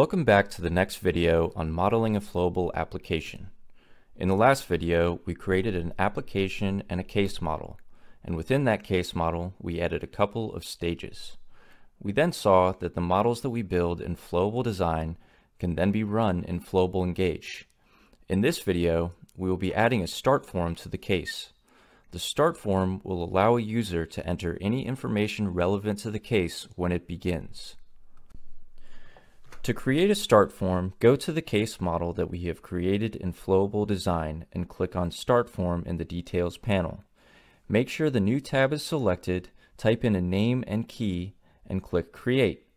Welcome back to the next video on modeling a flowable application. In the last video, we created an application and a case model, and within that case model, we added a couple of stages. We then saw that the models that we build in Flowable Design can then be run in Flowable Engage. In this video, we will be adding a start form to the case. The start form will allow a user to enter any information relevant to the case when it begins. To create a start form, go to the case model that we have created in Flowable Design and click on Start Form in the Details panel. Make sure the new tab is selected, type in a name and key, and click Create.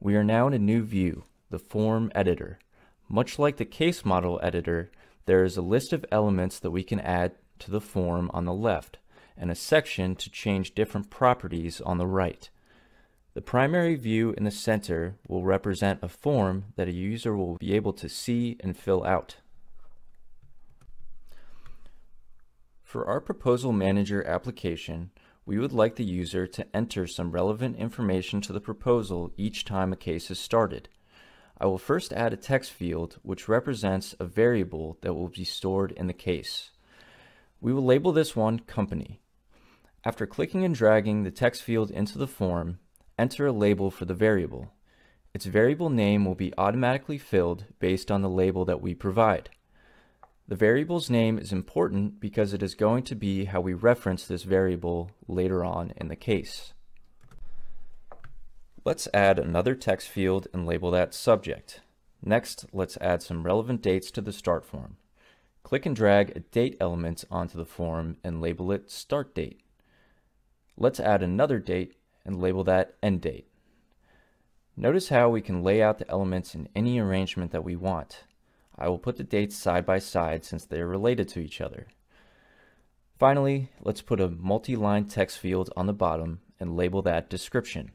We are now in a new view, the Form Editor. Much like the case model editor, there is a list of elements that we can add to the form on the left, and a section to change different properties on the right. The primary view in the center will represent a form that a user will be able to see and fill out. For our Proposal Manager application, we would like the user to enter some relevant information to the proposal each time a case is started. I will first add a text field which represents a variable that will be stored in the case. We will label this one Company. After clicking and dragging the text field into the form, enter a label for the variable. Its variable name will be automatically filled based on the label that we provide. The variable's name is important because it is going to be how we reference this variable later on in the case. Let's add another text field and label that subject. Next, let's add some relevant dates to the start form. Click and drag a date element onto the form and label it start date. Let's add another date and label that end date. Notice how we can lay out the elements in any arrangement that we want. I will put the dates side by side since they are related to each other. Finally, let's put a multi-line text field on the bottom and label that description.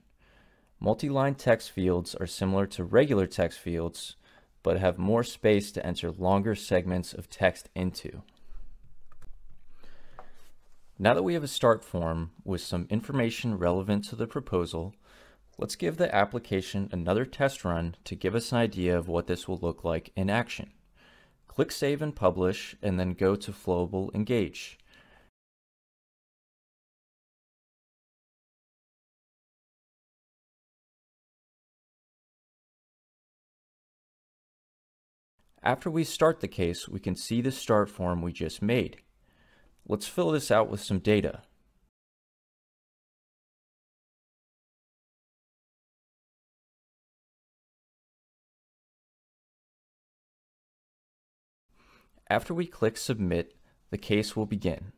Multi-line text fields are similar to regular text fields, but have more space to enter longer segments of text into. Now that we have a start form with some information relevant to the proposal, let's give the application another test run to give us an idea of what this will look like in action. Click Save and Publish, and then go to Flowable Engage. After we start the case, we can see the start form we just made. Let's fill this out with some data. After we click Submit, the case will begin.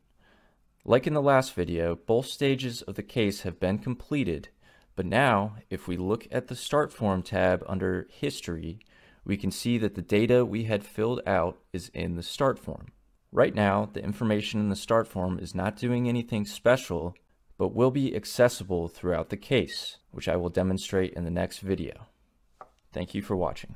Like in the last video, both stages of the case have been completed, but now, if we look at the Start Form tab under History, we can see that the data we had filled out is in the Start Form. Right now, the information in the start form is not doing anything special, but will be accessible throughout the case, which I will demonstrate in the next video. Thank you for watching.